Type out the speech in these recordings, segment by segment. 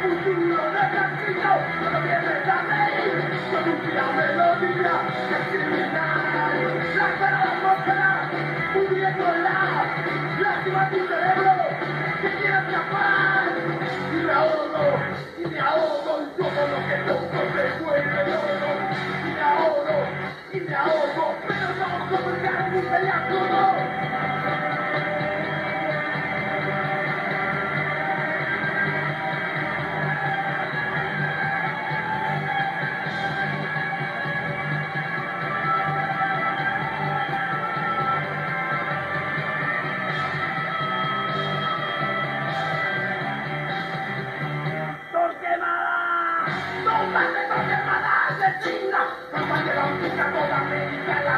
futuro de Castillo no viene la ley, con una melodía de criminal. La espera la atmósfera, cubriéndola, lástima tu cerebro, que quiere escapar. Y me ahogo, y me ahogo, y todo lo que toco se vuelve loco. Y me ahogo, y me ahogo, pero no soportar un peleazo, no.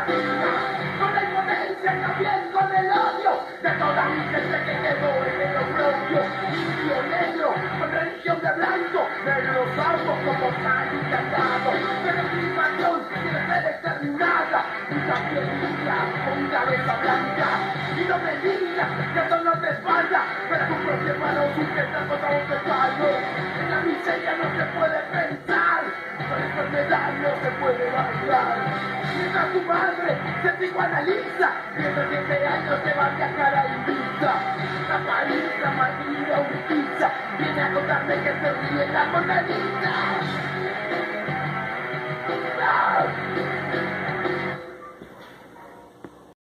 Con la impotencia también con el odio de toda mi gente que quedó en el oprobio, indio negro, con religión de blanco, negros ambos como tal y cantado, pero mi invasión quiere ser exterminada, y también limpia con cabeza blanca, y no me digas que eso no te espalda, pero tu propio hermano sujeta contra un pecado, en la miseria no se puede pensar, con enfermedad no se puede bailar, tu madre se psicoanaliza, mientras siete años se va a viajar a Ibiza, la paliza, Martina Urquiza, viene a contarme que se ríe la monedita.